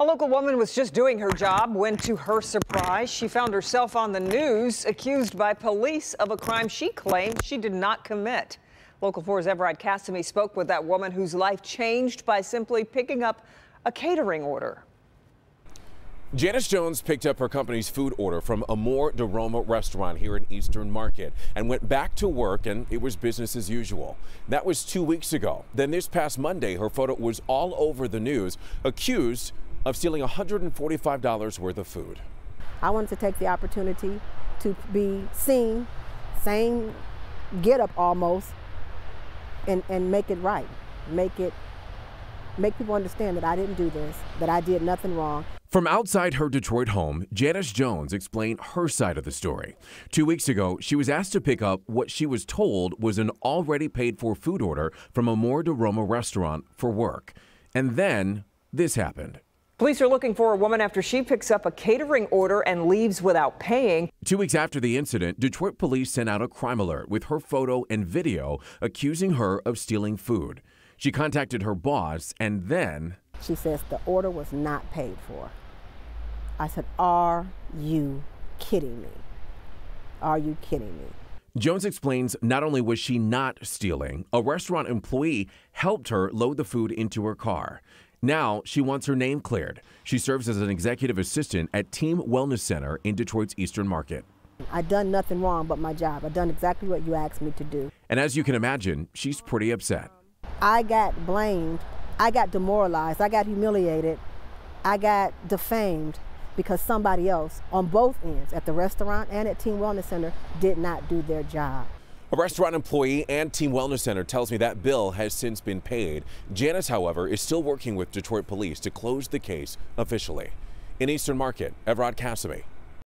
A local woman was just doing her job when, to her surprise, she found herself on the news accused by police of a crime she claimed she did not commit. Local 4's Evrod Cassimy spoke with that woman whose life changed by simply picking up a catering order. Janice Jones picked up her company's food order from Amor de Roma restaurant here in Eastern Market and went back to work and it was business as usual. That was two weeks ago. Then this past Monday, her photo was all over the news, accused of stealing $145 worth of food. I wanted to take the opportunity to be seen, same get up almost, and, and make it right. Make it make people understand that I didn't do this, that I did nothing wrong. From outside her Detroit home, Janice Jones explained her side of the story. Two weeks ago, she was asked to pick up what she was told was an already paid for food order from Amor de Roma restaurant for work. And then this happened. Police are looking for a woman after she picks up a catering order and leaves without paying. Two weeks after the incident, Detroit police sent out a crime alert with her photo and video accusing her of stealing food. She contacted her boss and then. She says the order was not paid for. I said, Are you kidding me? Are you kidding me? Jones explains not only was she not stealing, a restaurant employee helped her load the food into her car. Now she wants her name cleared. She serves as an executive assistant at Team Wellness Center in Detroit's Eastern Market. I've done nothing wrong but my job. I've done exactly what you asked me to do. And as you can imagine, she's pretty upset. I got blamed. I got demoralized. I got humiliated. I got defamed because somebody else on both ends, at the restaurant and at Team Wellness Center, did not do their job. A restaurant employee and Team Wellness Center tells me that bill has since been paid. Janice, however, is still working with Detroit police to close the case officially. In Eastern Market, Evrod Cassimy,